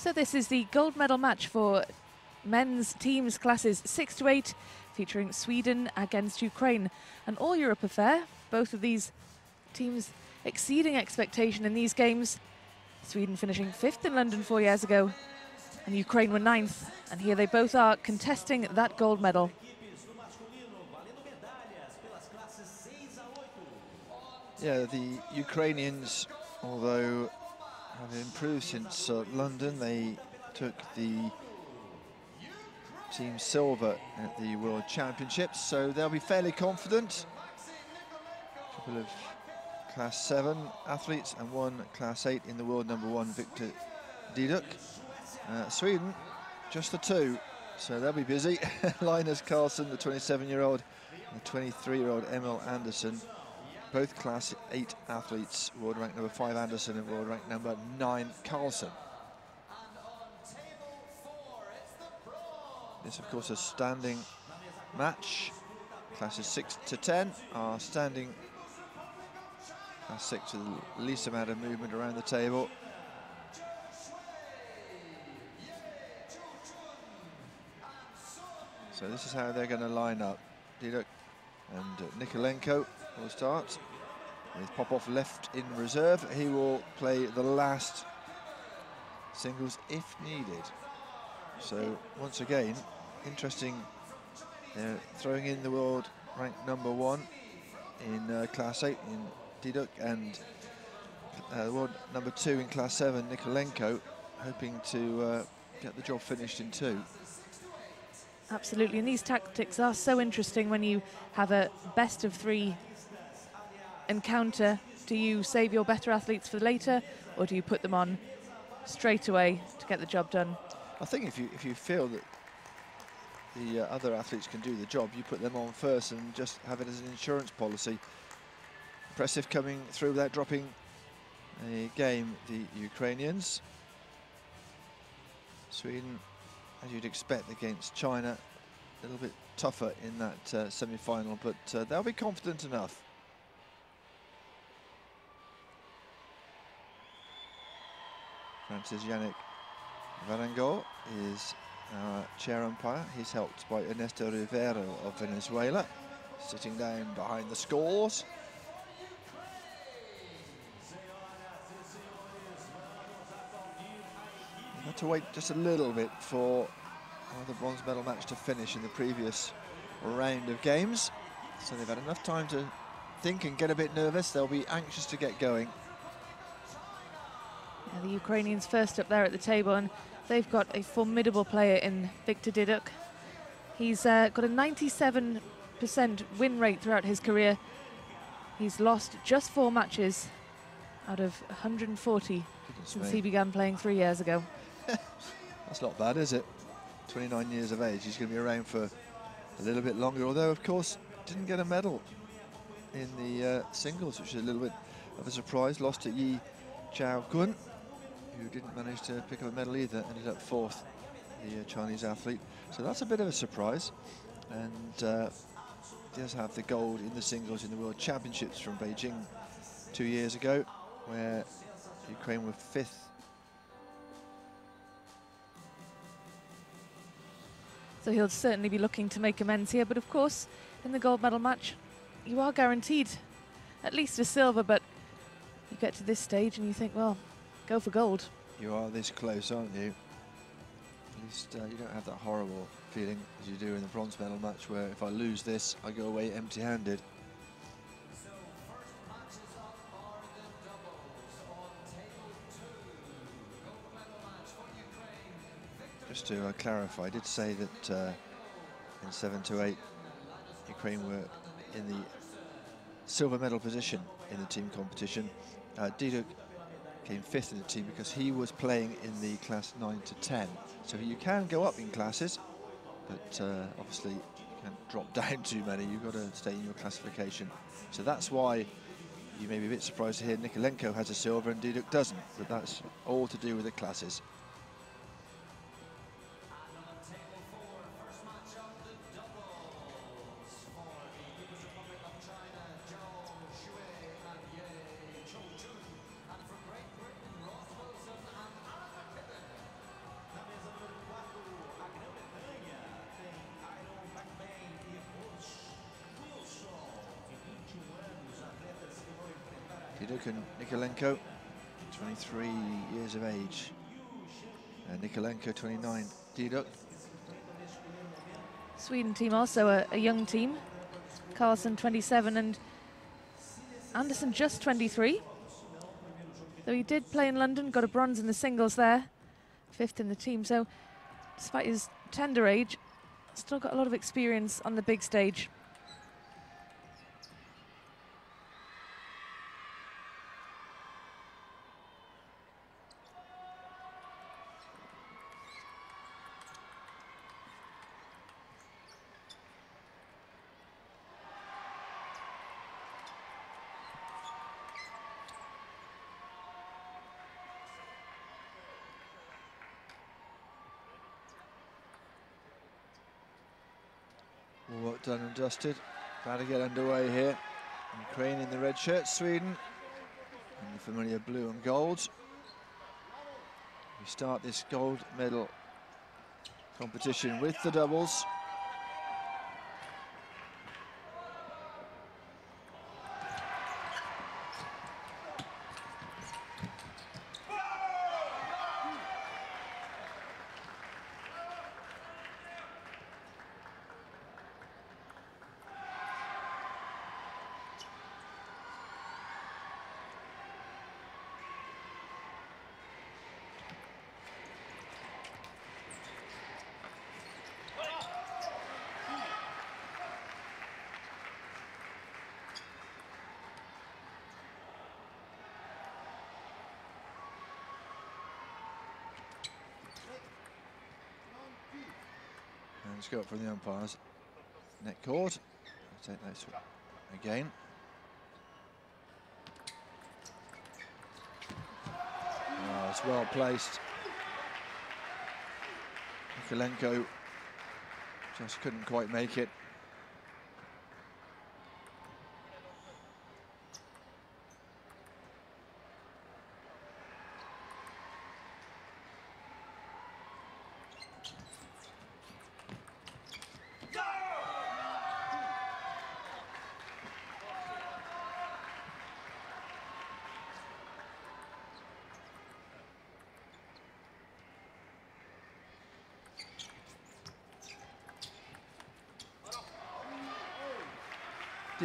So this is the gold medal match for men's teams classes 6 to 8 featuring Sweden against Ukraine. An all-Europe affair, both of these teams exceeding expectation in these games. Sweden finishing fifth in London four years ago and Ukraine were ninth and here they both are contesting that gold medal. Yeah, the Ukrainians, although have improved since uh, London, they took the team silver at the World Championships, so they'll be fairly confident. A couple of class seven athletes and one class eight in the world number one, Viktor Didukh. Uh, Sweden, just the two, so they'll be busy. Linus Karlsson, the 27-year-old, and the 23-year-old Emil Andersson both class eight athletes, world rank number five Andersson and world rank number nine Karlsson. This of course a standing match. Classes six to 10 are standing. Class six with the least amount of movement around the table. So this is how they're going to line up. Didukh and Nikolenko will start with Popov left in reserve. He will play the last singles if needed. So once again, interesting. They're throwing in the world ranked number one in uh, class eight in Didukh and uh, world number two in class seven, Nikolenko, hoping to uh, get the job finished in two. Absolutely, and these tactics are so interesting when you have a best of three encounter, do you save your better athletes for later or do you put them on straight away to get the job done? I think if you if you feel that the uh, other athletes can do the job, you put them on first and just have it as an insurance policy. Impressive coming through without dropping a game, the Ukrainians. Sweden, as you'd expect against China, a little bit tougher in that uh, semi-final, but uh, they'll be confident enough. Francis Yannick Varango is our chair umpire. He's helped by Ernesto Rivero of Venezuela, sitting down behind the scores. We had to wait just a little bit for uh, the bronze medal match to finish in the previous round of games. So they've had enough time to think and get a bit nervous. They'll be anxious to get going. Yeah, the Ukrainians first up there at the table, and they've got a formidable player in Viktor Didukh. He's uh, got a 97% win rate throughout his career. He's lost just four matches out of 140 Goodness since me. he began playing three years ago. That's not bad, is it? 29 years of age. He's going to be around for a little bit longer, although, of course, didn't get a medal in the uh, singles, which is a little bit of a surprise. Lost to Yi Chao Kun who didn't manage to pick up a medal either, ended up fourth, the uh, Chinese athlete. So that's a bit of a surprise. And uh, does have the gold in the singles in the World Championships from Beijing two years ago, where Ukraine were fifth. So he'll certainly be looking to make amends here, but of course, in the gold medal match, you are guaranteed at least a silver, but you get to this stage and you think, well, Go for gold. You are this close, aren't you? At least uh, you don't have that horrible feeling as you do in the bronze medal match where if I lose this, I go away empty-handed. Just to uh, clarify, I did say that uh, in 7 to 8, Ukraine were in the silver medal position in the team competition. Uh, Didukh came fifth in the team because he was playing in the class 9 to 10. So you can go up in classes, but uh, obviously you can't drop down too many. You've got to stay in your classification. So that's why you may be a bit surprised to hear Nikolenko has a silver and Didukh doesn't, but that's all to do with the classes. Nikolenko, 23 years of age. Uh, and Nikolenko, 29. Didukh. Sweden team also a, a young team. Karlsson, 27 and Andersson just 23. Though he did play in London, got a bronze in the singles there, fifth in the team. So despite his tender age, still got a lot of experience on the big stage. All work done and dusted. About to get underway here. Ukraine in the red shirt, Sweden in the familiar blue and gold. We start this gold medal competition with the doubles. Go up from the umpires. Net cord. Take again. Oh, it's well placed. Nikolenko just couldn't quite make it.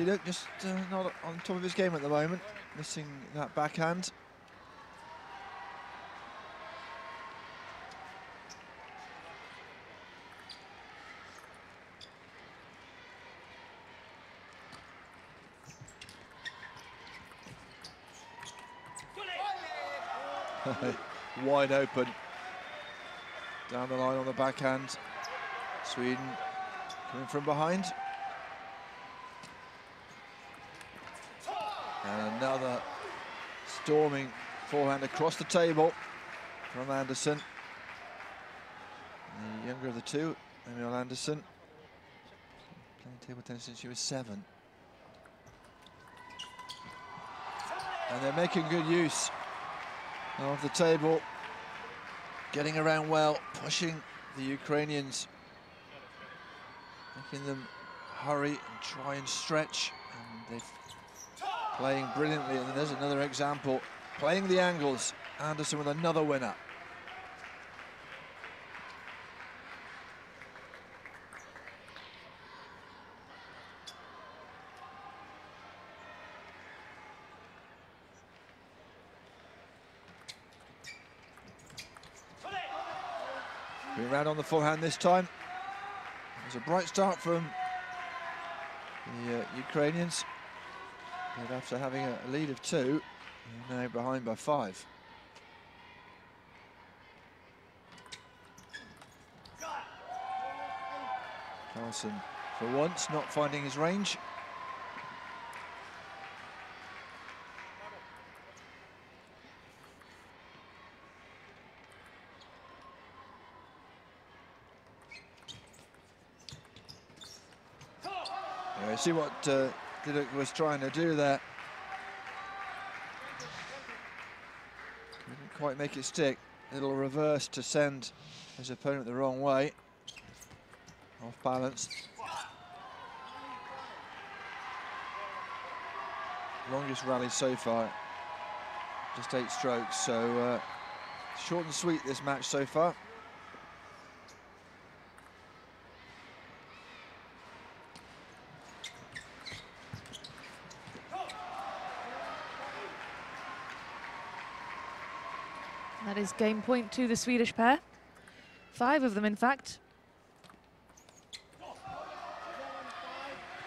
Didukh just uh, not on top of his game at the moment, missing that backhand. Wide open. Down the line on the backhand. Sweden coming from behind. And another storming forehand across the table from Andersson. The younger of the two, Emil Andersson. Playing table tennis since she was seven. And they're making good use of the table. Getting around well, pushing the Ukrainians. Making them hurry and try and stretch. And they've playing brilliantly. And there's another example, playing the angles. Andersson with another winner. Round on the forehand this time. It's a bright start from the uh, Ukrainians. But after having a lead of two, they're now behind by five. Karlsson, for once, not finding his range. See what uh, Didukh was trying to do there. Couldn't quite make it stick. Little reverse to send his opponent the wrong way. Off balance. Longest rally so far Just eight strokes, so uh, short and sweet this match so far. Is game point to the Swedish pair. Five of them, in fact.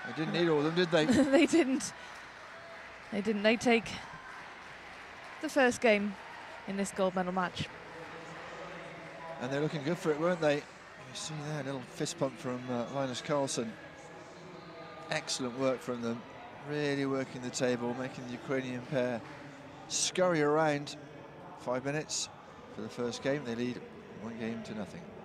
They didn't need all of them, did they? they didn't. They didn't. They take the first game in this gold medal match. And they're looking good for it, weren't they? You see there, a little fist pump from uh, Linus Karlsson. Excellent work from them. Really working the table, making the Ukrainian pair scurry around. Five minutes for the first game. They lead one game to nothing.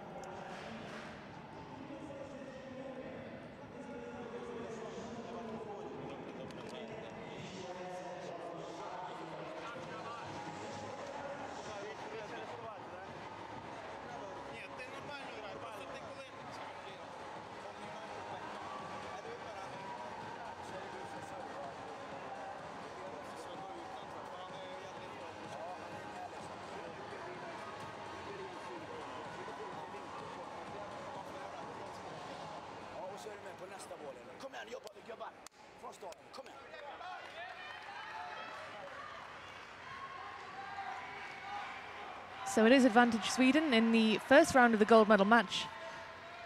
So it is advantage Sweden in the first round of the gold medal match.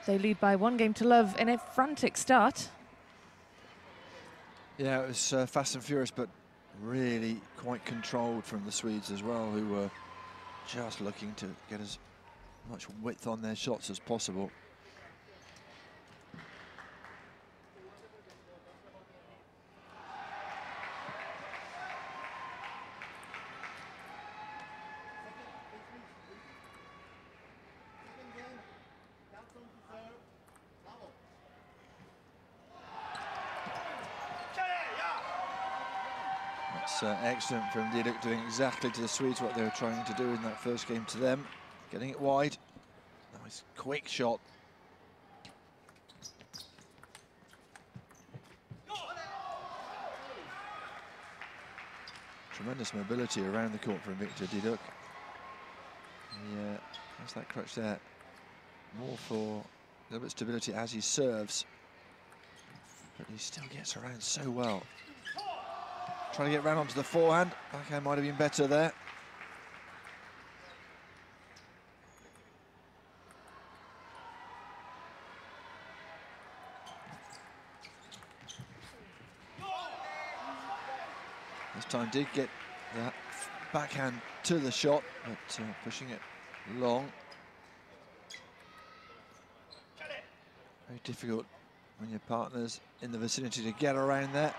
They lead by one game to love in a frantic start. Yeah, it was uh, fast and furious, but really quite controlled from the Swedes as well, who were just looking to get as much width on their shots as possible. uh, excellent from Didukh doing exactly to the Swedes what they were trying to do in that first game to them. Getting it wide. Nice quick shot. Tremendous mobility around the court from Viktor Didukh. Yeah, how's that crutch there? More for a little bit of stability as he serves. But he still gets around so well. Trying to get round onto the forehand. Backhand might have been better there. This time did get that backhand to the shot, but uh, pushing it long. Very difficult when your partner's in the vicinity to get around there.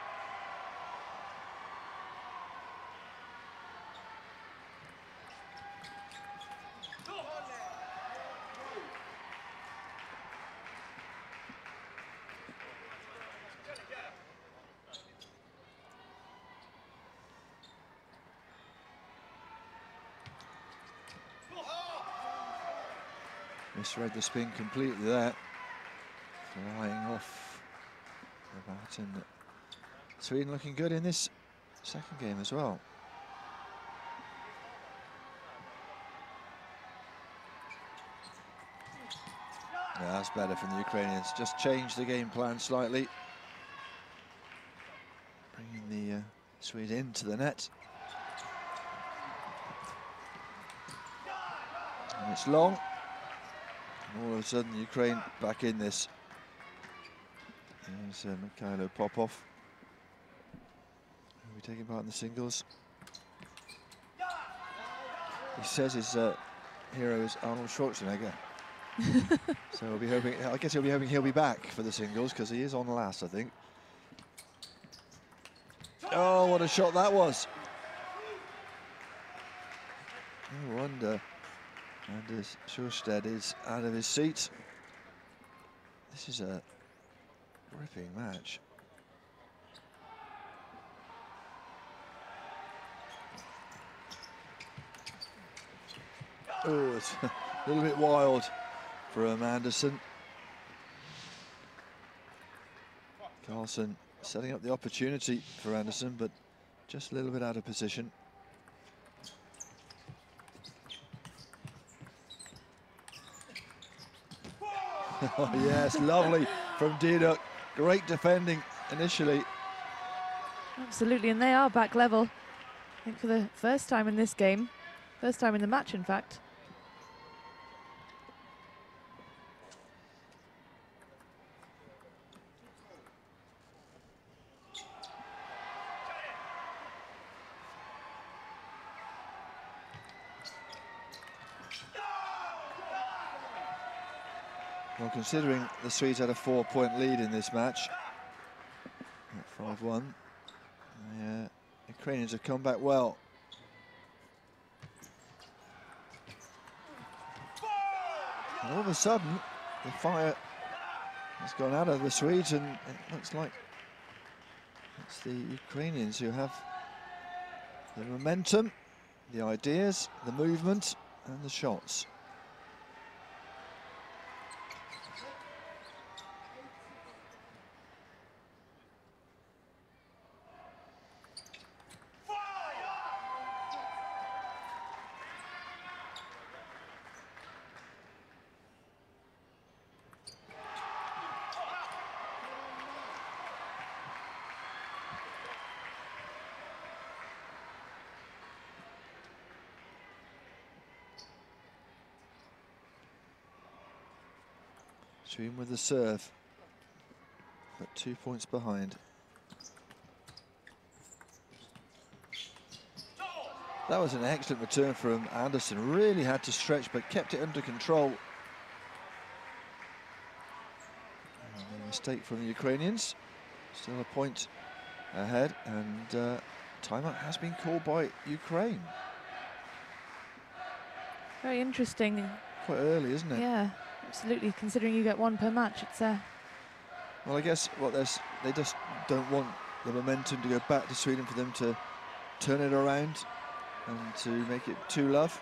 Misread the spin completely there. Flying off and Sweden looking good in this second game as well. Yeah, that's better from the Ukrainians. Just change the game plan slightly. Bringing the uh, Swedes into the net. And it's long. All of a sudden, Ukraine back in this. There's uh, Mikhailo Popov. Will be taking part in the singles. He says his uh, hero is Arnold Schwarzenegger. so we'll be hoping. I guess he'll be hoping he'll be back for the singles because he is on last, I think. Oh, what a shot that was! No wonder Anders Sjöstedt is out of his seat. This is a gripping match. Oh, it's a little bit wild for from Andersson. Karlsson setting up the opportunity for Andersson, but just a little bit out of position. oh, yes, lovely from Didukh. Great defending initially. Absolutely, and they are back level. I think for the first time in this game, first time in the match, in fact. Considering the Swedes had a four-point lead in this match, 5-1, the uh, Ukrainians have come back well. And all of a sudden, the fire has gone out of the Swedes, and it looks like it's the Ukrainians who have the momentum, the ideas, the movement, and the shots. With the serve, but two points behind. That was an excellent return from Andersson. Really had to stretch, but kept it under control. And a mistake from the Ukrainians. Still a point ahead, and uh, timeout has been called by Ukraine. Very interesting. Quite early, isn't it? Yeah. Absolutely, considering you get one per match, it's uh Well, I guess what they just don't want the momentum to go back to Sweden for them to turn it around and to make it two love.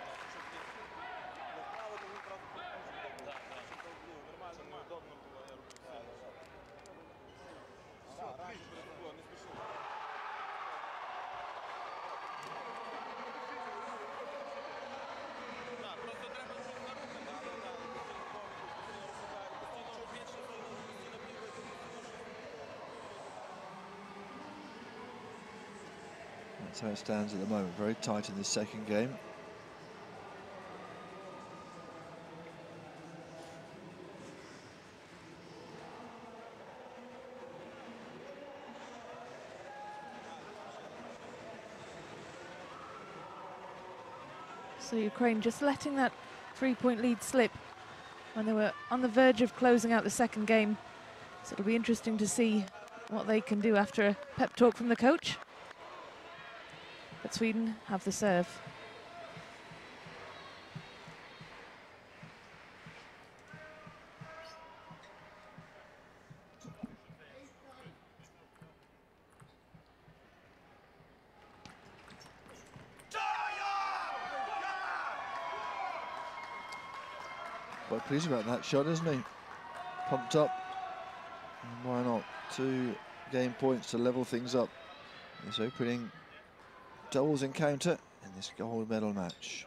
How it stands at the moment. Very tight in this second game. So Ukraine just letting that three-point lead slip when they were on the verge of closing out the second game. So it'll be interesting to see what they can do after a pep talk from the coach. But Sweden have the serve. Quite pleased about that shot, isn't he? Pumped up. Why not? Two game points to level things up. This opening doubles encounter in this gold medal match.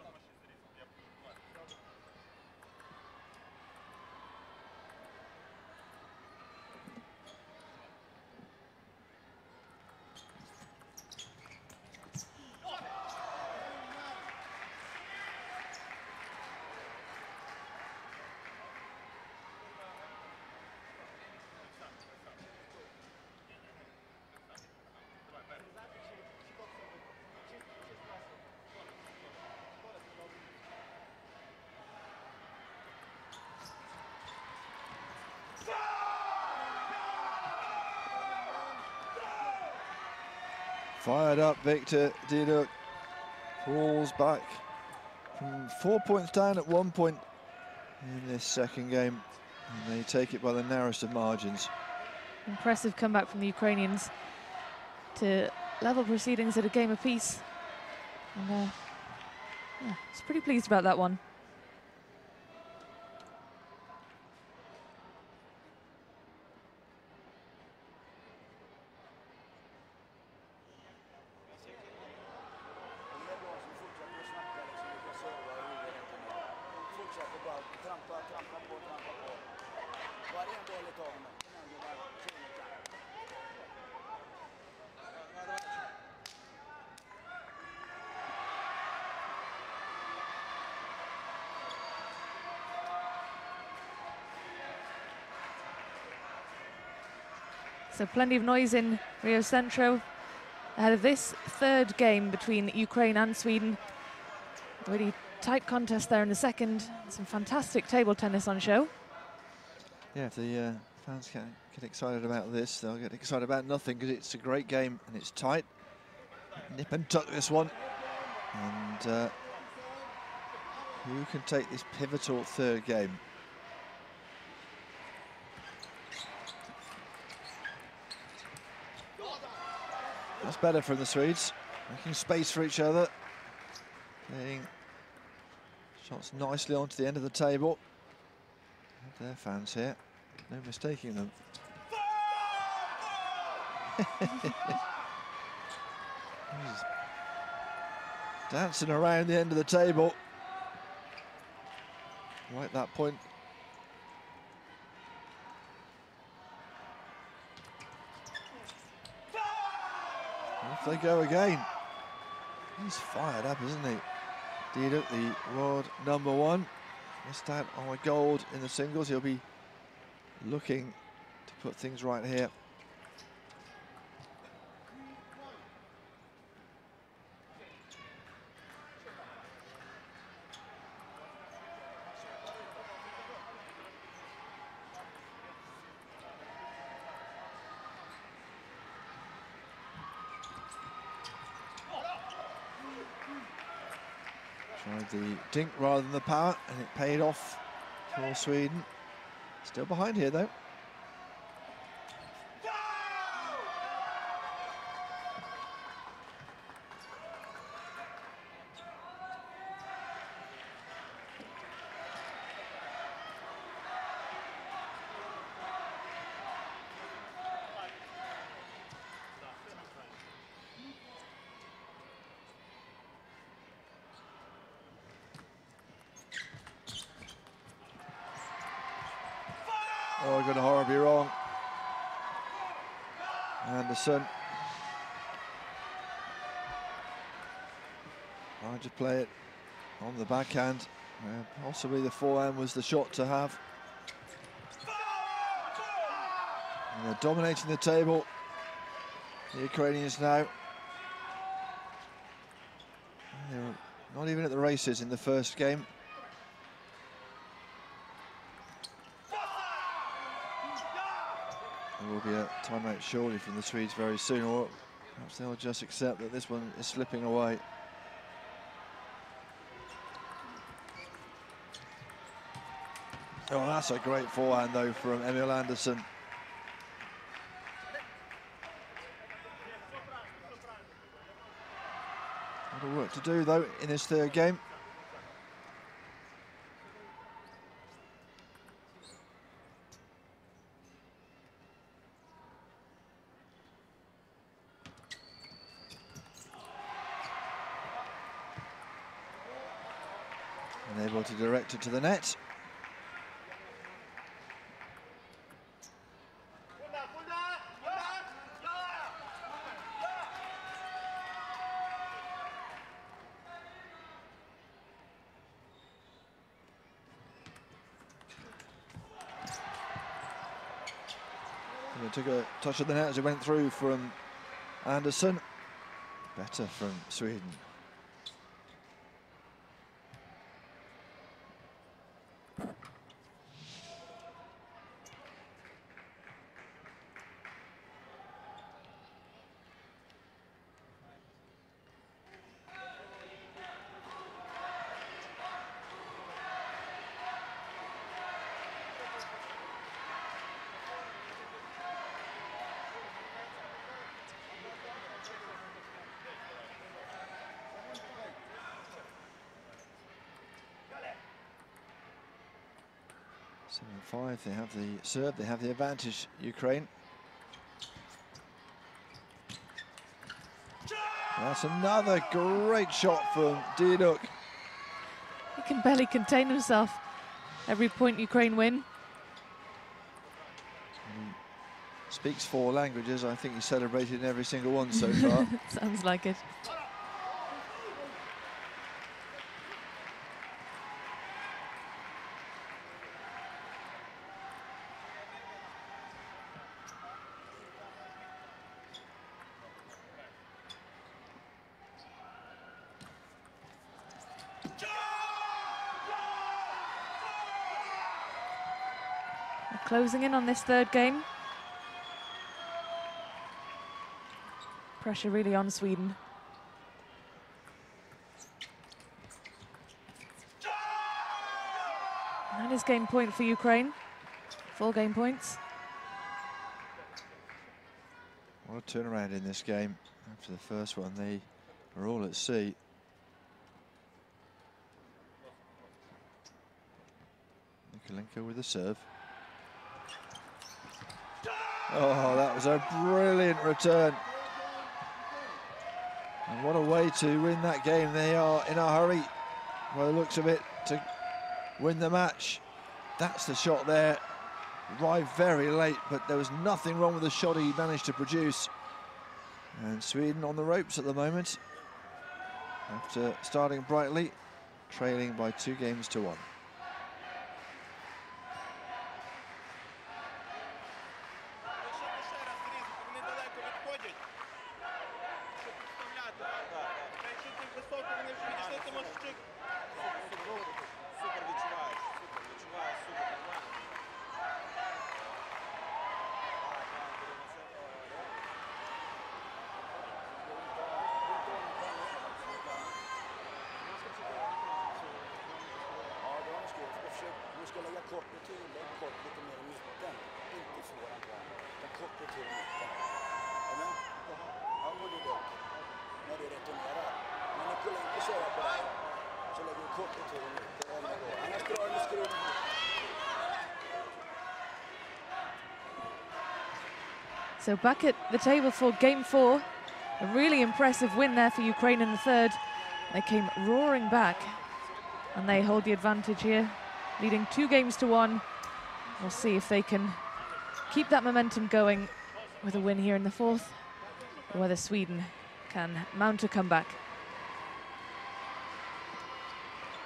Fired up, Viktor Didukh falls back from four points down at one point in this second game. And they take it by the narrowest of margins. Impressive comeback from the Ukrainians to level proceedings at a game apiece. And uh, yeah, I was pretty pleased about that one. So plenty of noise in Rio Centro ahead of this third game between Ukraine and Sweden. Really tight contest there in the second. Some fantastic table tennis on show. Yeah, if the uh, fans can get excited about this, they'll get excited about nothing because it's a great game and it's tight. Nip and tuck this one. And uh, who can take this pivotal third game? That's better from the Swedes. Making space for each other. Getting shots nicely onto the end of the table. Have their fans here. No mistaking them. Dancing around the end of the table. Right that point Off they go again. He's fired up, isn't he? Didukh, the world number one. Missed out on a gold in the singles. He'll be looking to put things right here. Tried the dink rather than the power, and it paid off for Sweden. Still behind here, though. Oh, I'm going to horribly wrong. Andersson. Trying to play it on the backhand. Uh, possibly the forehand was the shot to have. And they're dominating the table. The Ukrainians now. They're not even at the races in the first game. There will be a timeout surely from the Swedes very soon, or perhaps they'll just accept that this one is slipping away. Oh, that's a great forehand, though, from Emil Andersson. A lot of work to do, though, in this third game. And it to the net. Took a touch of the net as it went through from Andersson. Better from Sweden. Five. They have the serve. They have the advantage. Ukraine. That's another great shot from Didukh. He can barely contain himself. Every point Ukraine win. speaks four languages. I think he's celebrated in every single one so far. Sounds like it. Closing in on this third game. Pressure really on Sweden. That is game point for Ukraine. Four game points. What a turnaround in this game. After the first one, they were all at sea. Nikolenko with the serve. Oh, that was a brilliant return. And what a way to win that game. They are in a hurry, by the looks of it, to win the match. That's the shot there. Arrived very late, but there was nothing wrong with the shot he managed to produce. And Sweden on the ropes at the moment. After starting brightly, trailing by two games to one. So back at the table for game four. A really impressive win there for Ukraine in the third. They came roaring back and they hold the advantage here, leading two games to one. We'll see if they can keep that momentum going with a win here in the fourth, or whether Sweden can mount a comeback.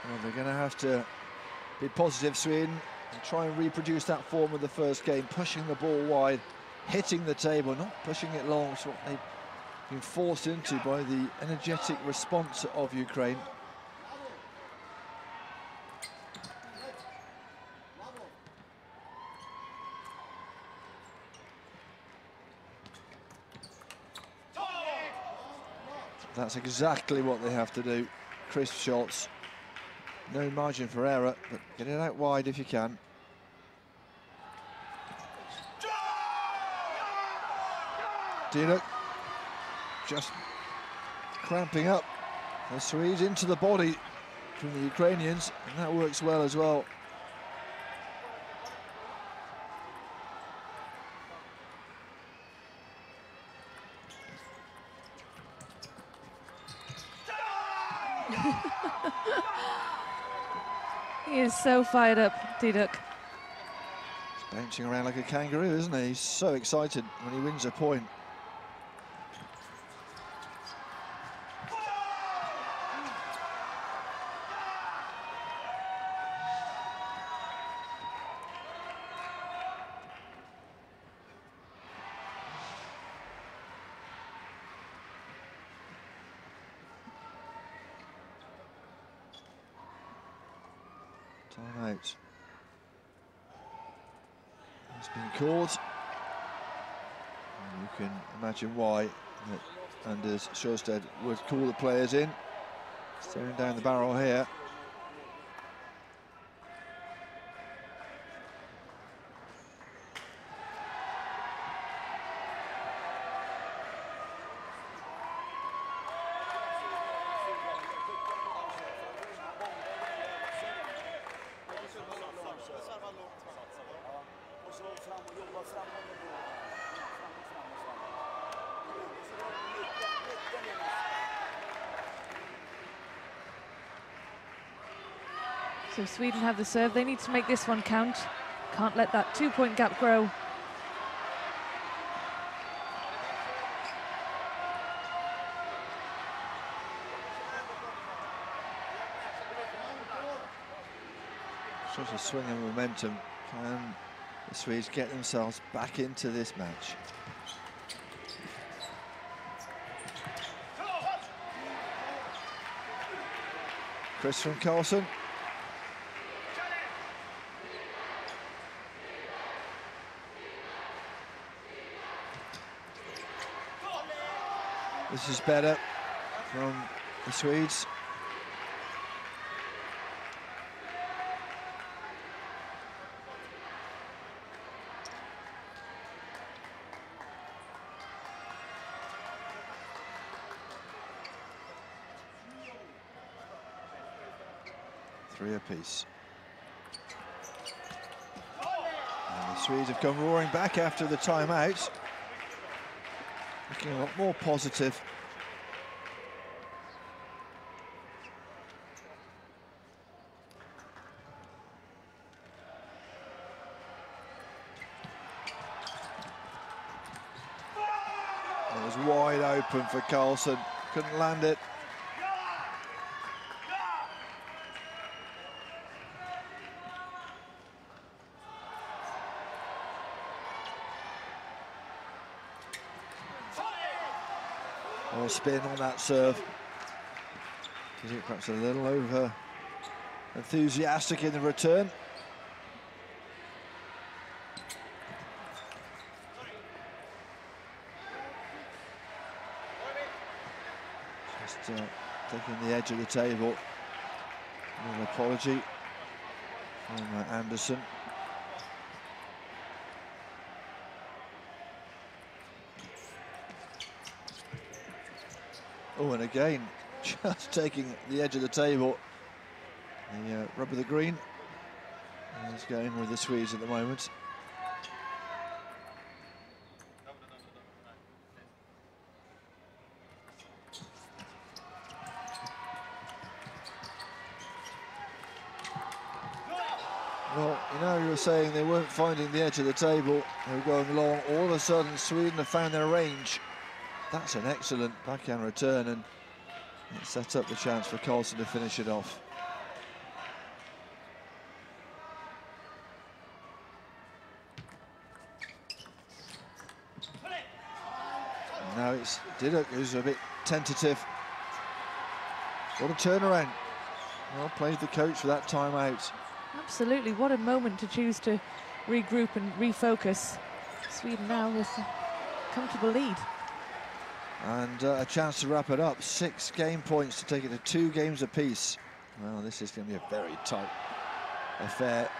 Well, they're going to have to be positive, Sweden, and try and reproduce that form of the first game, pushing the ball wide, hitting the table, not pushing it long. It's what they've been forced into by the energetic response of Ukraine. That's exactly what they have to do. Crisp shots. No margin for error, but get it out wide if you can. Dino just cramping up the Swedes into the body from the Ukrainians, and that works well as well. he is so fired up, Didukh. He's bouncing around like a kangaroo, isn't he? He's so excited when he wins a point. Time out. It's been called. And you can imagine why Anders Sjöstedt would call the players in. Staring down the barrel here. Sweden have the serve. They need to make this one count. Can't let that two-point gap grow. Such a swing of momentum. Can the Swedes get themselves back into this match? Chris from Karlsson. This is better from the Swedes. Three apiece. And the Swedes have come roaring back after the timeout. Looking a lot more positive. It was wide open for Karlsson, couldn't land it. Or spin on that serve. Is it perhaps a little over enthusiastic in the return? Just uh, taking the edge of the table. An apology from uh, Andersson. Oh, and again, just taking the edge of the table. The uh, rub of the green. is going with the Swedes at the moment. Well, you know, you were saying they weren't finding the edge of the table. They were going long. All of a sudden, Sweden have found their range. That's an excellent backhand return, and it set up the chance for Karlsson to finish it off. Now it's Didukh who's a bit tentative. What a turnaround. Well played the coach for that timeout. Absolutely, what a moment to choose to regroup and refocus. Sweden now with a comfortable lead. And uh, a chance to wrap it up. Six game points to take it to two games apiece. Well, this is going to be a very tight affair.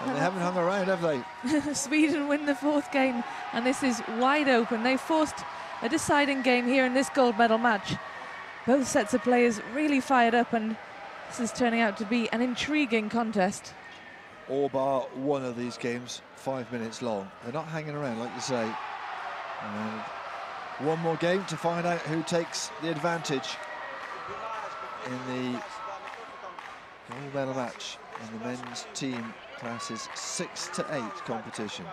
And they haven't hung around, have they? Sweden win the fourth game, and this is wide open. They forced a deciding game here in this gold medal match. Both sets of players really fired up, and this is turning out to be an intriguing contest. All bar one of these games, five minutes long. They're not hanging around, like you say. And one more game to find out who takes the advantage in the gold medal match in the men's team classes six to eight competition.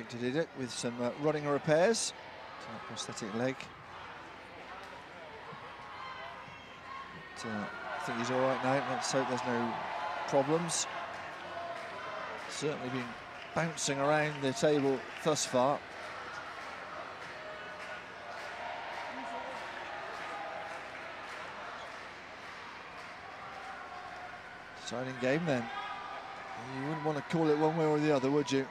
Viktor Didukh with some uh, running repairs to prosthetic leg. But, uh, I think he's all right now. Let's hope there's no problems. Certainly been bouncing around the table thus far. Exciting game then. You wouldn't want to call it one way or the other, would you?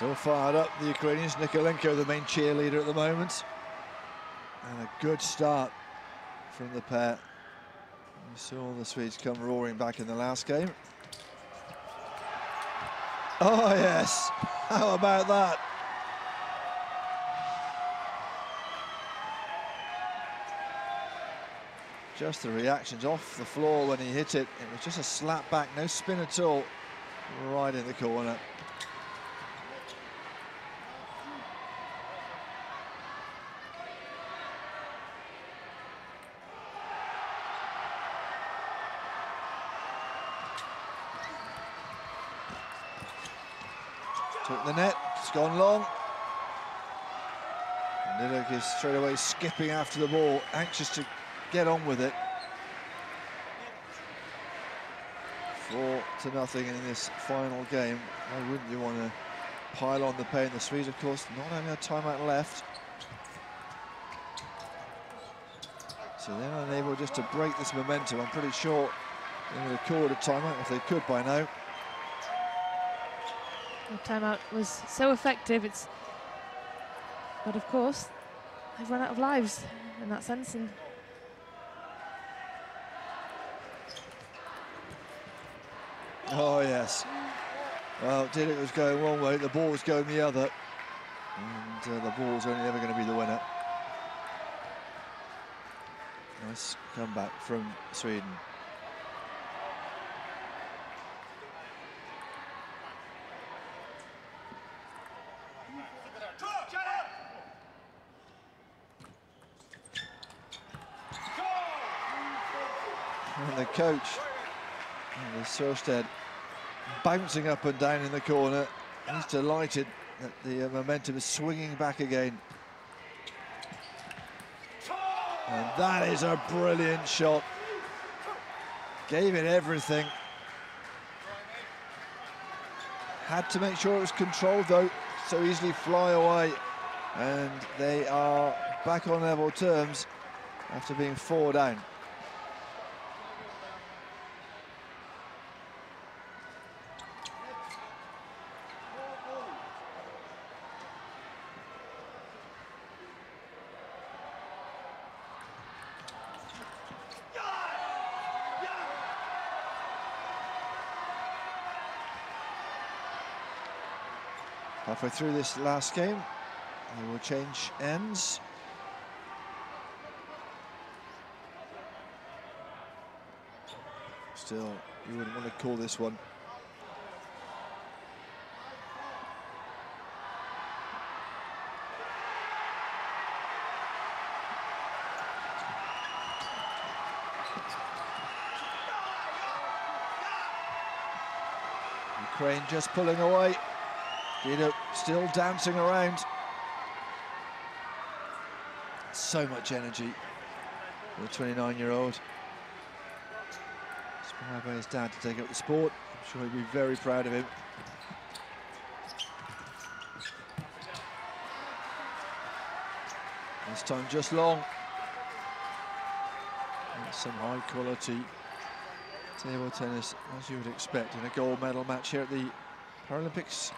Still fired up, the Ukrainians. Nikolenko, the main cheerleader at the moment. And a good start from the pair. We saw the Swedes come roaring back in the last game. Oh, yes. How about that? Just the reactions off the floor when he hit it. It was just a slap back, no spin at all. Right in the corner. Took the net, it's gone long. Nilek is straight away skipping after the ball, anxious to get on with it. Four to nothing in this final game. Why wouldn't you want to pile on the pain? The Swedes, of course, not having a timeout left. So they're unable just to break this momentum. I'm pretty sure they would have called a timeout if they could by now. The timeout was so effective. It's, but of course, they've run out of lives in that sense. And Oh yes. Well, Dillick was going one way, the ball was going the other, and uh, the ball's only ever going to be the winner. Nice comeback from Sweden. And coach, the Sørsted, bouncing up and down in the corner. He's delighted that the uh, momentum is swinging back again. And that is a brilliant shot. Gave it everything. Had to make sure it was controlled though, so easily fly away. And they are back on level terms after being four down. Halfway through this last game, they will change ends. Still, you wouldn't want to call this one. Ukraine just pulling away. Dino still dancing around. So much energy for the 29-year-old. Inspired by his dad to take up the sport. I'm sure he'd be very proud of him. This time just long. And some high quality table tennis, as you would expect in a gold medal match here at the Paralympics.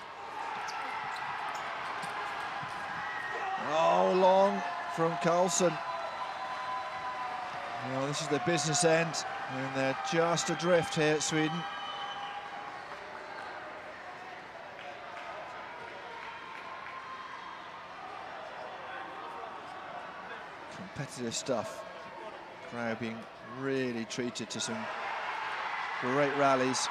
Oh, long from Karlsson. Well, this is the business end, and they're just adrift here at Sweden. Competitive stuff. Crowd being really treated to some great rallies.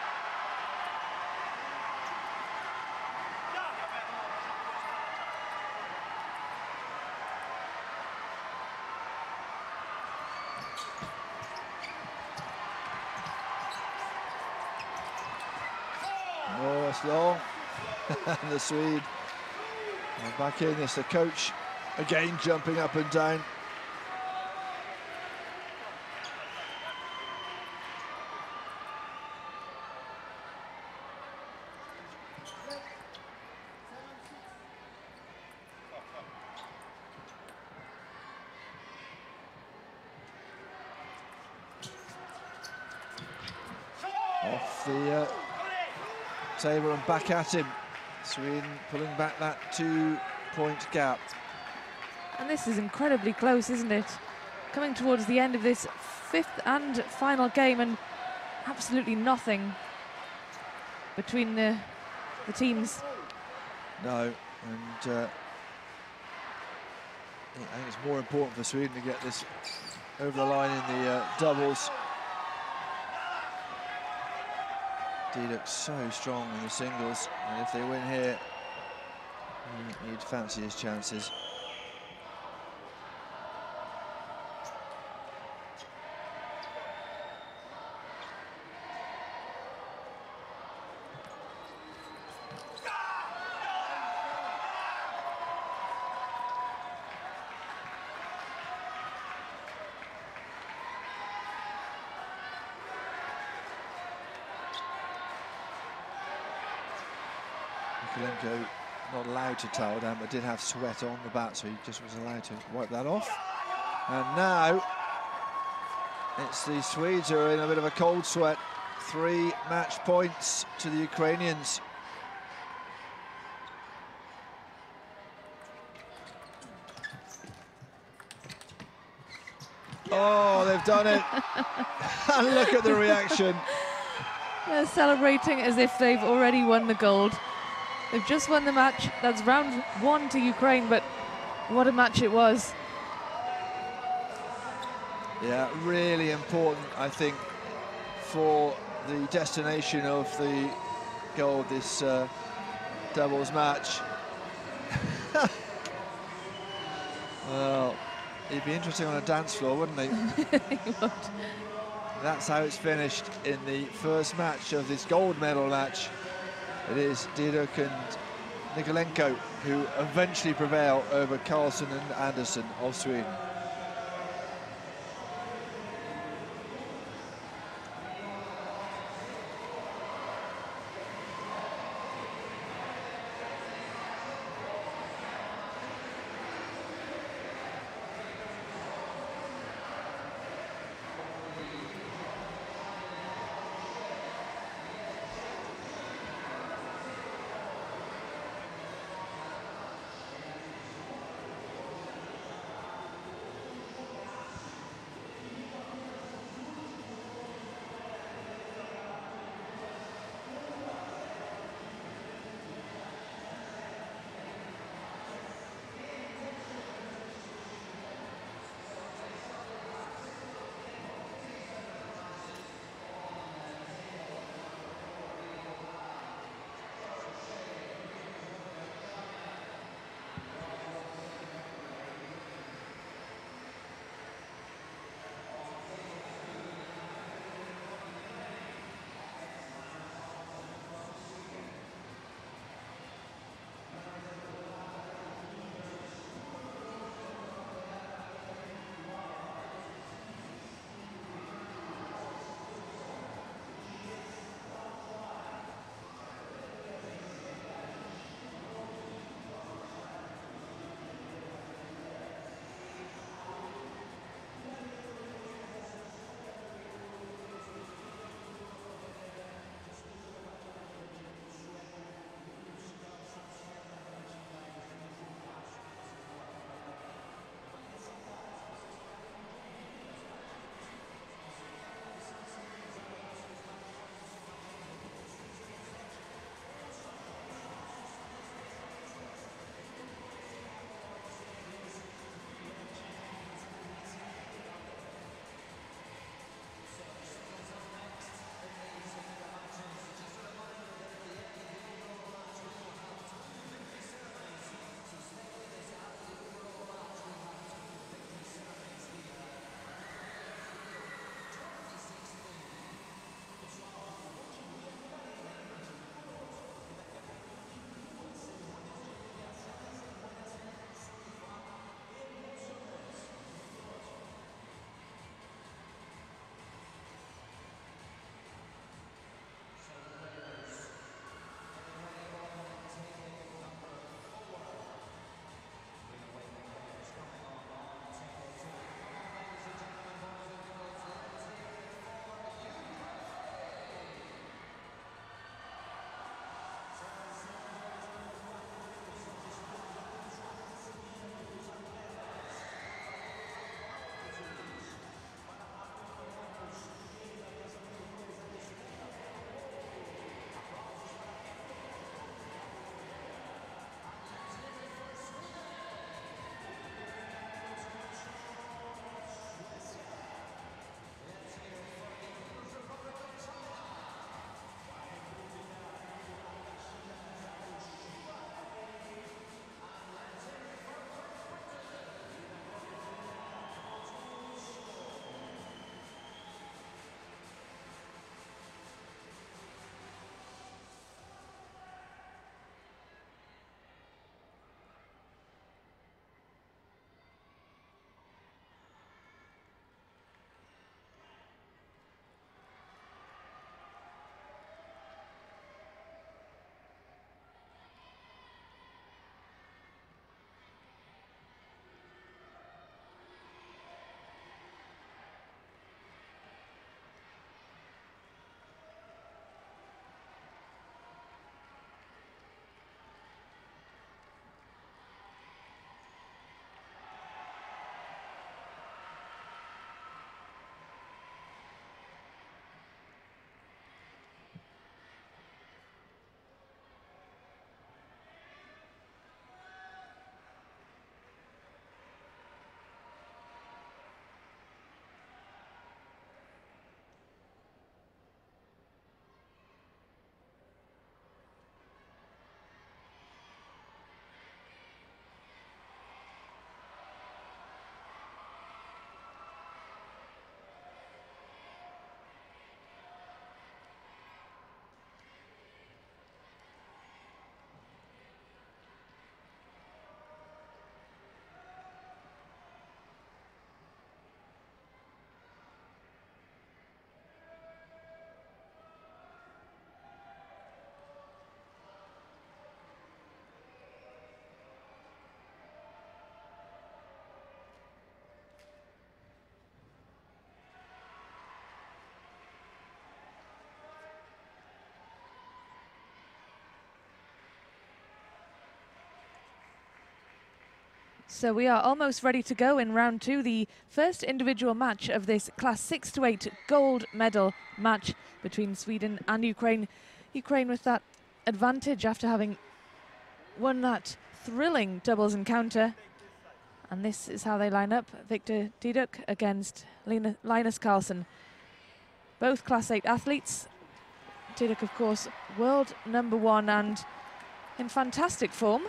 It's long. and the Swede and back in. It's the coach again jumping up and down. Off the uh, table and back at him. Sweden pulling back that two-point gap. And this is incredibly close, isn't it? Coming towards the end of this fifth and final game and absolutely nothing between the, the teams. No, and uh, I think it's more important for Sweden to get this over the line in the uh, doubles. Didukh so strong in the singles, and if they win here, mm, he'd fancy his chances. Nikolenko not allowed to towel down, but did have sweat on the bat, so he just was allowed to wipe that off. And now it's the Swedes who are in a bit of a cold sweat. Three match points to the Ukrainians. Oh, they've done it. and look at the reaction. They're celebrating as if they've already won the gold. They've just won the match. That's round one to Ukraine, but what a match it was. Yeah, really important, I think, for the destination of the gold, this uh, doubles match. well, it'd be interesting on a dance floor, wouldn't it? That's how it's finished in the first match of this gold medal match. It is Didukh and Nikolenko who eventually prevail over Karlsson and Andersson of Sweden. So we are almost ready to go in round two, the first individual match of this class 6 to 8 gold medal match between Sweden and Ukraine. Ukraine with that advantage after having won that thrilling doubles encounter. And this is how they line up. Viktor Didukh against Lina, Linus Karlsson. Both class 8 athletes. Didukh, of course, world number one and in fantastic form.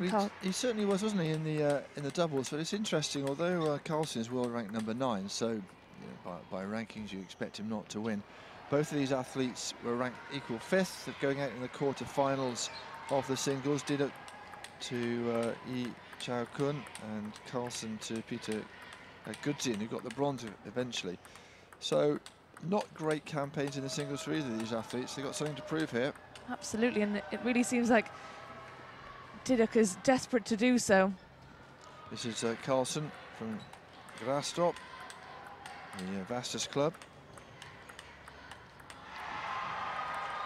Well, he, he, certainly was, wasn't he, in the uh, in the doubles? But it's interesting, although uh, is world ranked number nine, so you know, by, by, rankings you expect him not to win. Both of these athletes were ranked equal fifth, going out in the quarterfinals of the singles. Did it to uh, Yi Chao Kun and Karlsson to Peter uh, Goodzin, who got the bronze eventually. So not great campaigns in the singles for either of these athletes. They've got something to prove here. Absolutely, and it really seems like Didukh is desperate to do so. This is uh, Karlsson from Grasstorp, the uh, Vastus club.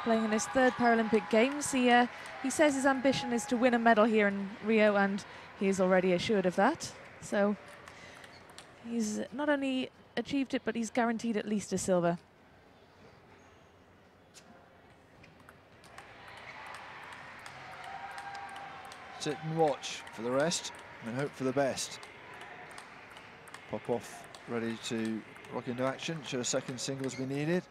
Playing in his third Paralympic Games, he, uh, he says his ambition is to win a medal here in Rio, and he is already assured of that. So he's not only achieved it, but he's guaranteed at least a silver. Sit and watch for the rest and hope for the best. Pop off ready to rock into action. Should a second singles be needed?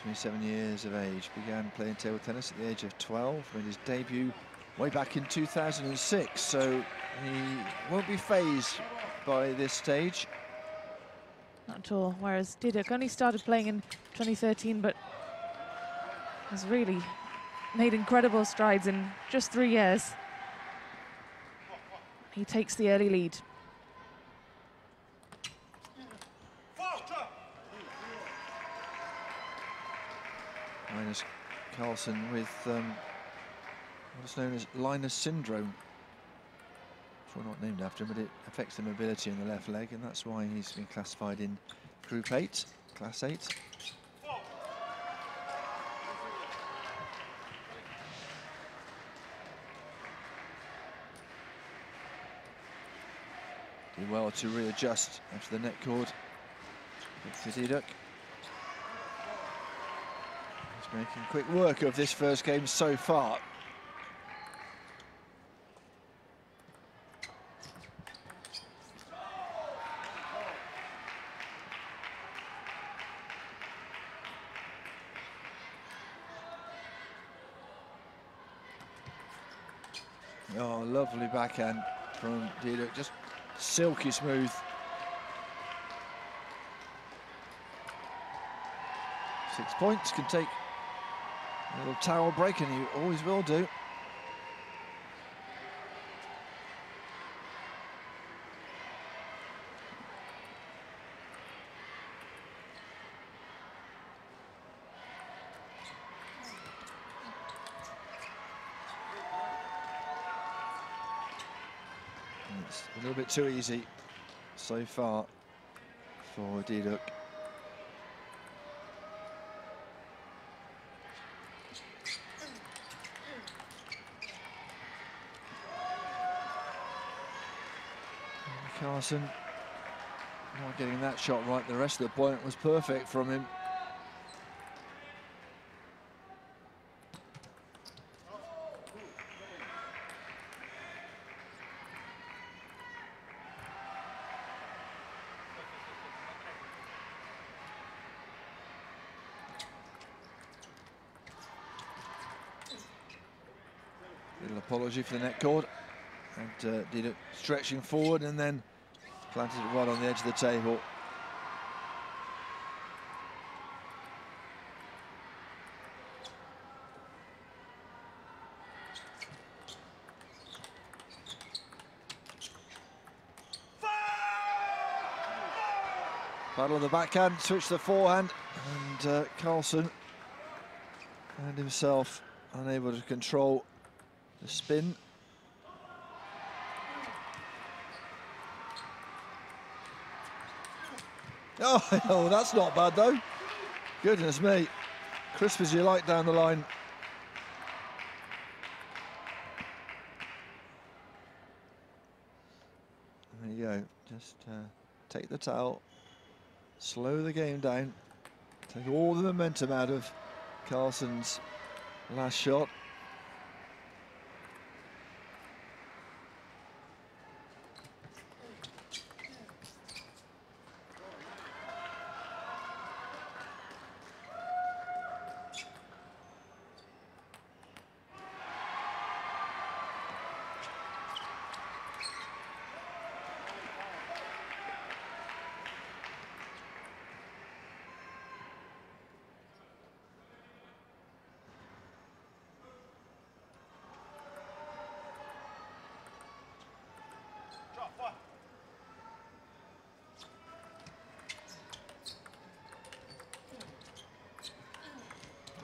Twenty-seven years of age, began playing table tennis at the age of 12, made his debut way back in 2006, so he won't be phased by this stage. Not at all, whereas Didukh only started playing in 2013, but has really made incredible strides in just three years. He takes the early lead. Linus Karlsson with um, what's known as Linus syndrome. Well, not named after him, but it affects the mobility in the left leg, and that's why he's been classified in Group 8, Class 8. Did well to readjust after the net cord. Fiziduk. He's making quick work of this first game so far. lovely backhand from Didukh, just silky smooth. Six points can take a little towel break, and he always will do. Little bit too easy so far for Didukh. Karlsson not getting that shot right. The rest of the point was perfect from him. Apology for the net cord. And uh, did it stretching forward and then planted it right on the edge of the table. Battle of the backhand, switch the forehand, and uh, Karlsson and himself unable to control the spin. Oh, oh, that's not bad though. Goodness me. Crisp as you like down the line. There you go. Just uh, take the towel, slow the game down, take all the momentum out of Karlsson's last shot.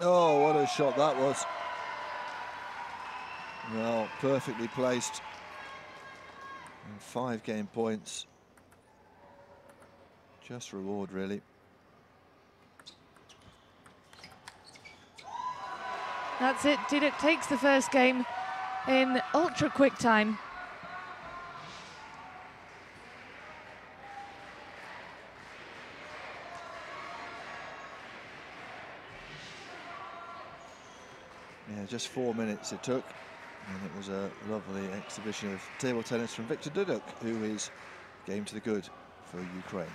Oh, what a shot that was. Well, perfectly placed. And five game points. Just reward, really. That's it. Didukh takes the first game in ultra quick time. Just four minutes it took. And it was a lovely exhibition of table tennis from Viktor Didukh, who is game to the good for Ukraine.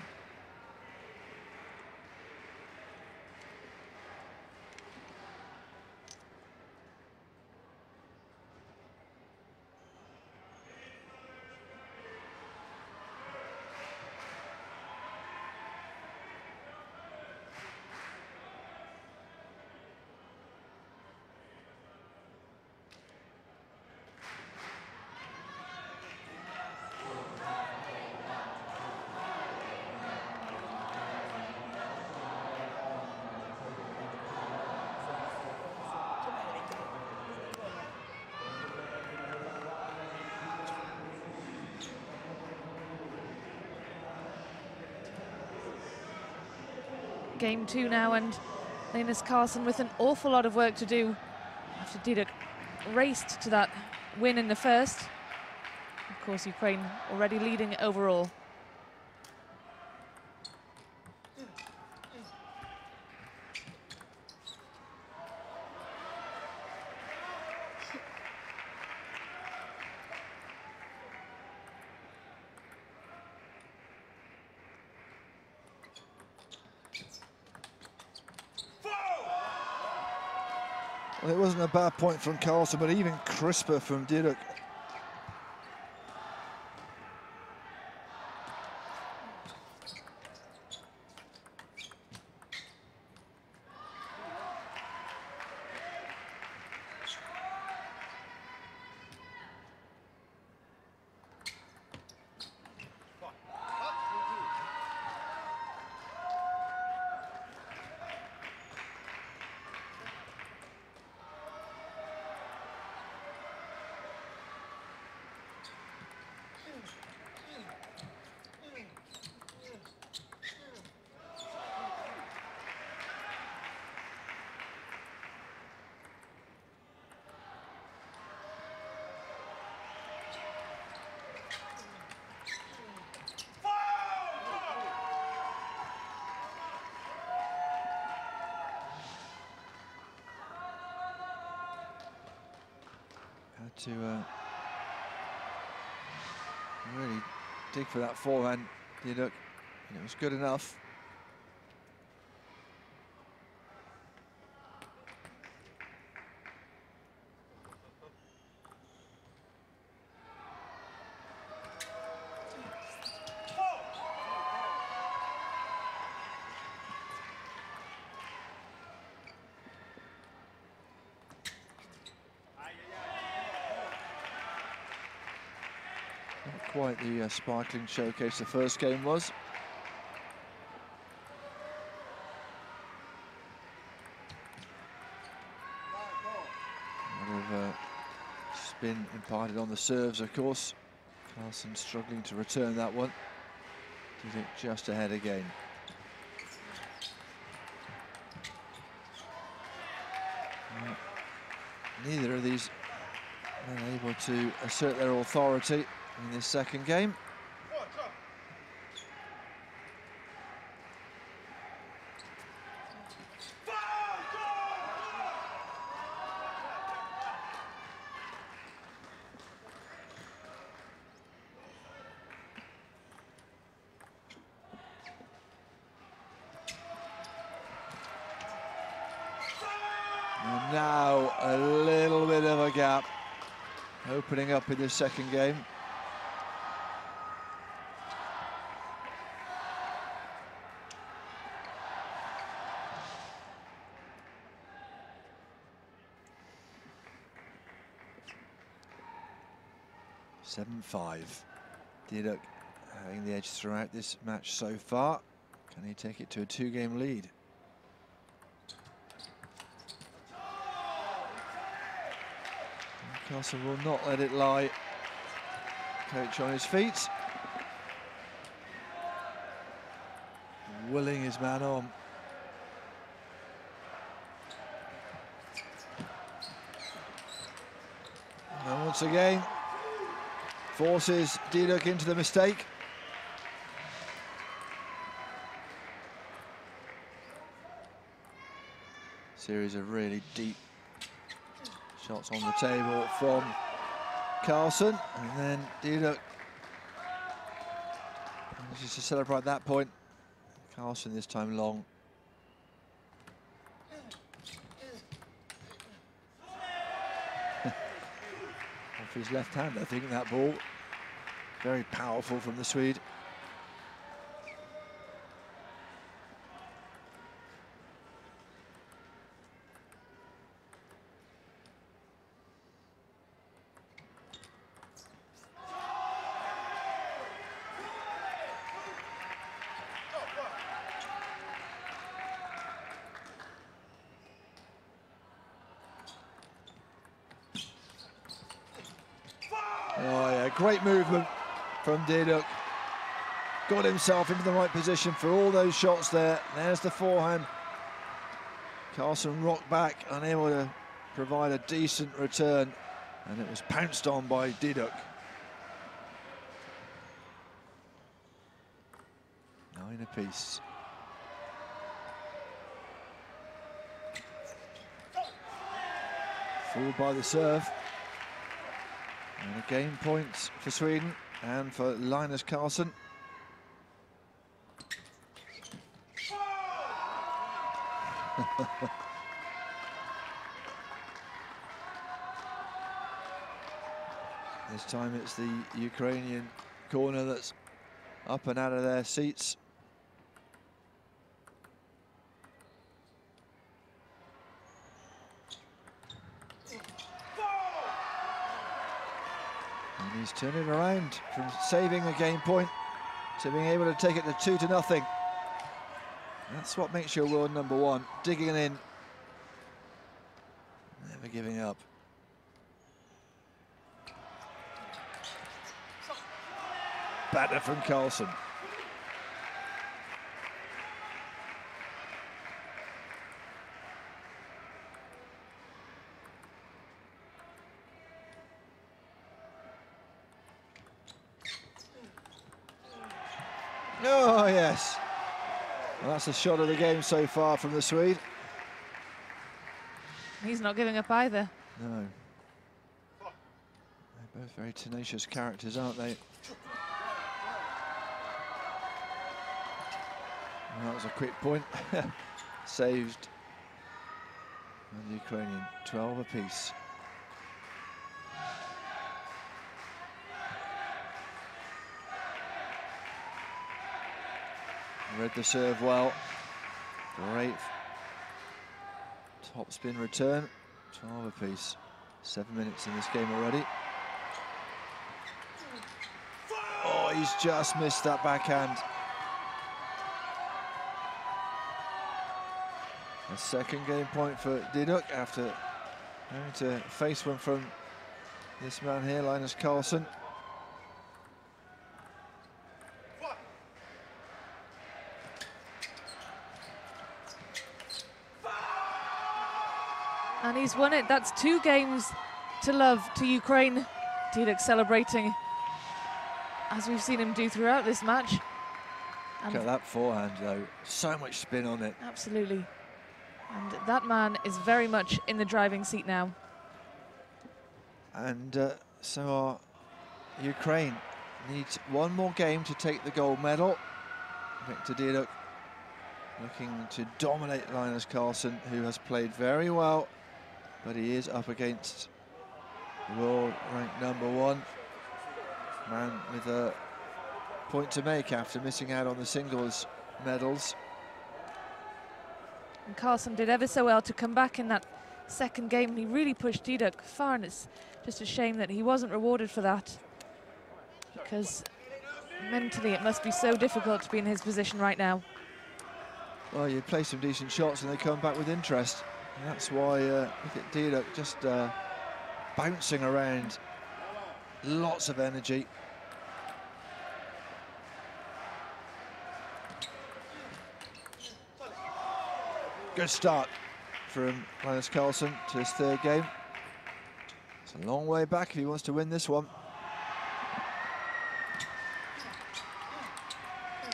Game two now, and Linus Karlsson with an awful lot of work to do after Didukh raced to that win in the first. Of course, Ukraine already leading overall. A bad point from Karlsson, but even crisper from Didukh. To uh, really dig for that forehand, Didukh, and it was good enough. quite the uh, sparkling showcase the first game was. A uh, spin imparted on the serves, of course. Karlsson struggling to return that one. Did it just ahead again. Well, neither of these able to assert their authority in this second game. Now a little bit of a gap opening up in this second game. Seven five. Didukh having the edge throughout this match so far. Can he take it to a two-game lead? Karlsson will not let it lie. Coach on his feet. Willing his man on. And once again, forces Didukh into the mistake. Series of really deep Shots on the table from Karlsson, and then Didukh just to celebrate that point. Karlsson this time long. His left hand, I think, that ball. Very powerful from the Swede. Oh yeah, great movement from Didukh. Got himself into the right position for all those shots there. There's the forehand. Karlsson rocked back, unable to provide a decent return, and it was pounced on by Didukh. Nine apiece. Fooled by the serve. And game point for Sweden and for Linus Karlsson. this time it's the Ukrainian corner that's up and out of their seats. He's turning around from saving a game point to being able to take it to two to nothing. That's what makes you a world number one, digging it in, never giving up. Batter from Karlsson. Oh, yes. Well, that's a shot of the game so far from the Swede. He's not giving up either. No. They're both very tenacious characters, aren't they? Well, that was a quick point. Saved. And the Ukrainian, 12 apiece. Read the serve well. Great top spin return. 12 apiece. Seven minutes in this game already. Oh, he's just missed that backhand. A second game point for Didukh after having to face one from this man here, Linus Karlsson. He's won it. That's two games to love to Ukraine. Didukh celebrating as we've seen him do throughout this match. And Look at that forehand though, so much spin on it. Absolutely. And that man is very much in the driving seat now. And uh, so are Ukraine. Needs one more game to take the gold medal. Viktor Didukh looking to dominate Linus Karlsson, who has played very well, but he is up against world ranked number one. Man with a point to make after missing out on the singles medals. And Karlsson did ever so well to come back in that second game and he really pushed Didukh far and it's just a shame that he wasn't rewarded for that because mentally it must be so difficult to be in his position right now. Well, you play some decent shots and they come back with interest. And that's why, uh, look at Didukh just uh, bouncing around, lots of energy. Good start from Linus Karlsson to his third game. It's a long way back if he wants to win this one.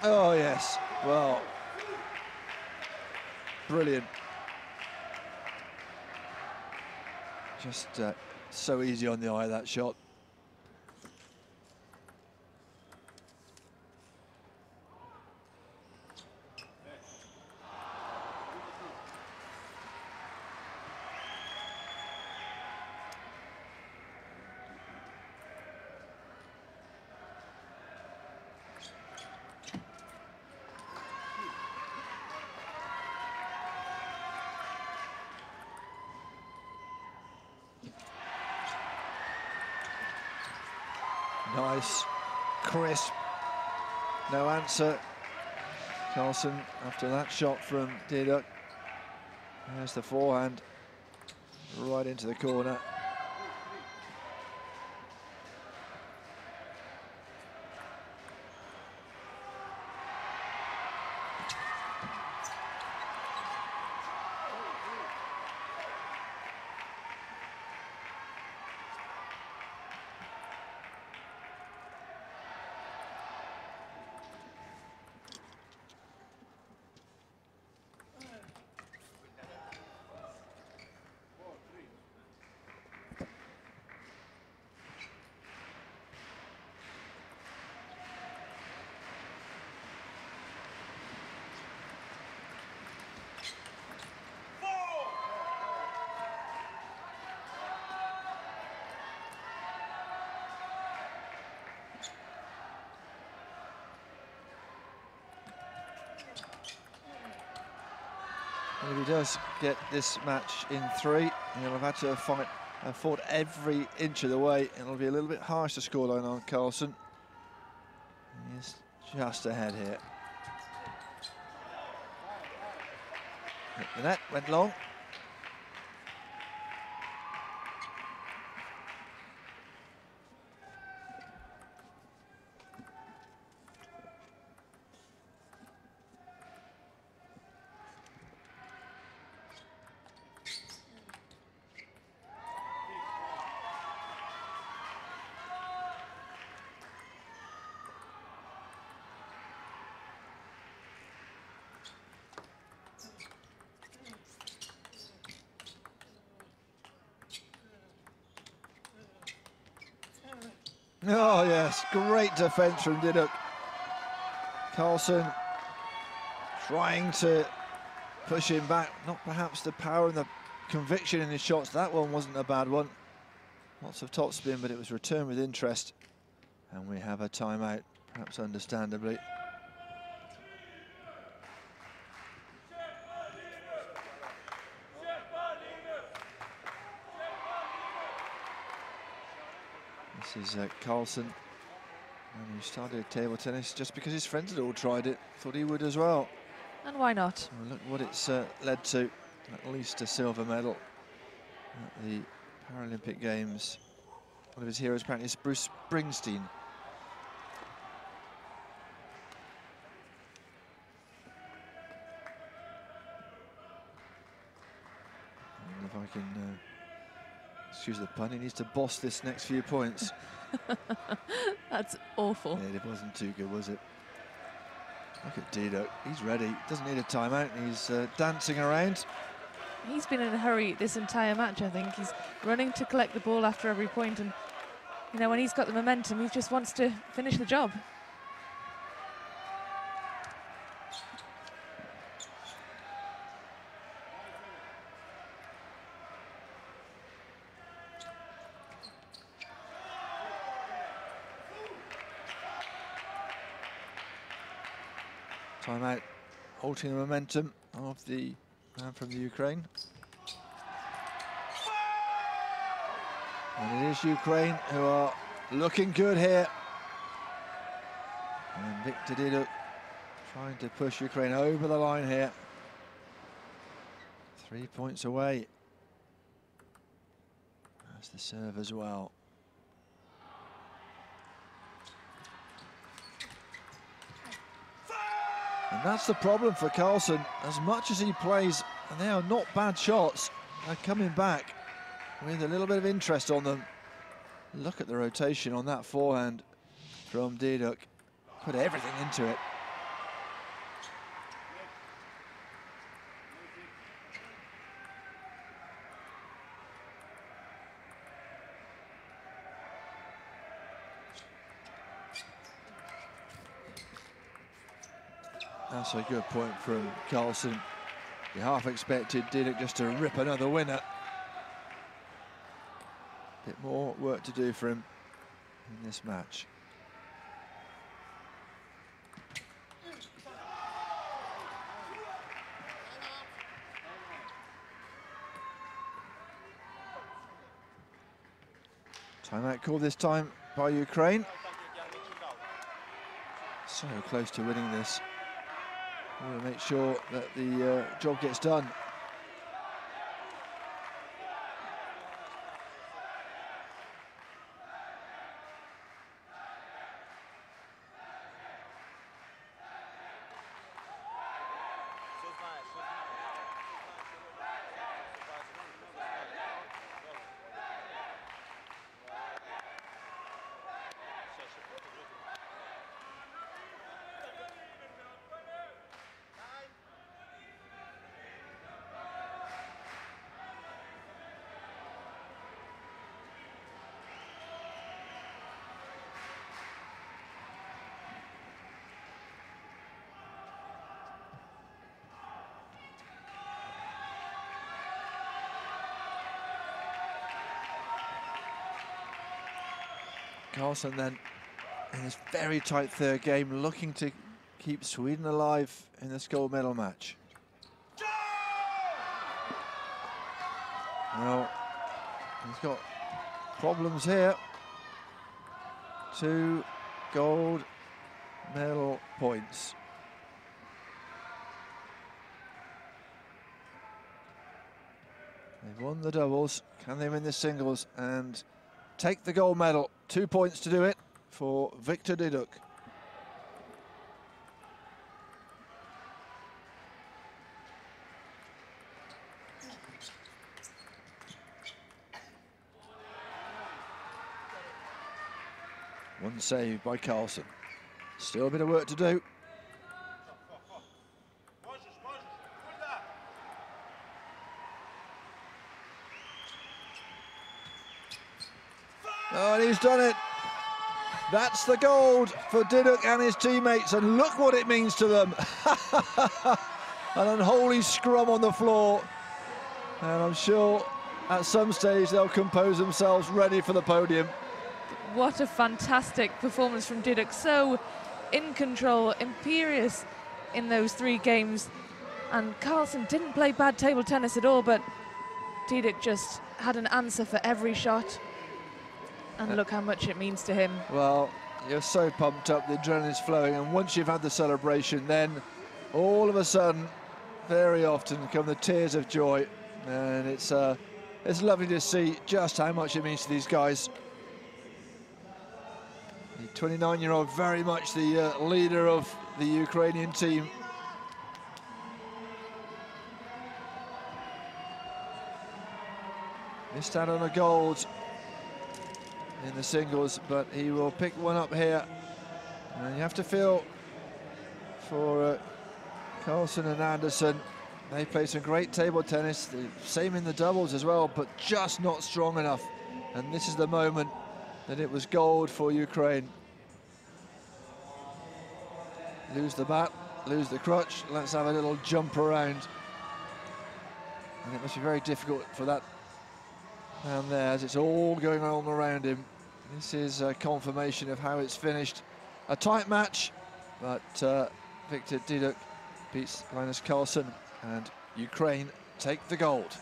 Oh, yes. Well, brilliant. Just uh, so easy on the eye, that shot. Nice, crisp, no answer. Karlsson after that shot from Didukh. There's the forehand, right into the corner. If he does get this match in three, he'll have had to fight and fought every inch of the way. It'll be a little bit harsh to scoreline on Karlsson. He's just ahead here. the net, went long. Oh, yes, great defence from Didukh. Karlsson trying to push him back. Not perhaps the power and the conviction in his shots. That one wasn't a bad one. Lots of topspin, but it was returned with interest. And we have a timeout, perhaps understandably. This is uh, Karlsson, and he started table tennis just because his friends had all tried it. Thought he would as well. And why not? Well, look what it's uh, led to, at least a silver medal at the Paralympic Games. One of his heroes apparently is Bruce Springsteen. Excuse the pun, he needs to boss this next few points. That's awful. Yeah, it wasn't too good, was it? Look at Didukh, he's ready, doesn't need a timeout, he's uh, dancing around. He's been in a hurry this entire match, I think. He's running to collect the ball after every point, and, you know, when he's got the momentum, he just wants to finish the job. Timeout, halting the momentum of the man from the Ukraine. And it is Ukraine who are looking good here. And Viktor Didukh trying to push Ukraine over the line here. Three points away. That's the serve as well. And that's the problem for Karlsson. As much as he plays, and they are not bad shots, they're coming back with a little bit of interest on them. Look at the rotation on that forehand from Didukh. Put everything into it. That's a good point from Karlsson. You half expected Didukh just to rip another winner. Bit more work to do for him in this match. Timeout call this time by Ukraine. So close to winning this. Make sure that the uh, job gets done. Karlsson then in this very tight third game looking to keep Sweden alive in this gold medal match. Well, he's got problems here. Two gold medal points. They've won the doubles. Can they win the singles and take the gold medal? Two points to do it for Viktor Didukh. One save by Karlsson. Still a bit of work to do. Oh, and he's done it. That's the gold for Didukh and his teammates, and look what it means to them. An unholy scrum on the floor. And I'm sure at some stage they'll compose themselves ready for the podium. What a fantastic performance from Didukh. So in control, imperious in those three games. And Karlsson didn't play bad table tennis at all, but Didukh just had an answer for every shot. And look how much it means to him. Well, you're so pumped up, the adrenaline's flowing, and once you've had the celebration, then all of a sudden, very often come the tears of joy. And it's, uh, it's lovely to see just how much it means to these guys. The 29-year-old, very much the uh, leader of the Ukrainian team. Missed out on a gold in the singles, but he will pick one up here. And you have to feel for uh, Karlsson and Andersson. They play some great table tennis, the same in the doubles as well, but just not strong enough. And this is the moment that it was gold for Ukraine. Lose the bat, lose the crutch, let's have a little jump around. And it must be very difficult for that down there as it's all going on around him. This is a confirmation of how it's finished. A tight match, but uh, Viktor Didukh beats Linus Karlsson and Ukraine take the gold.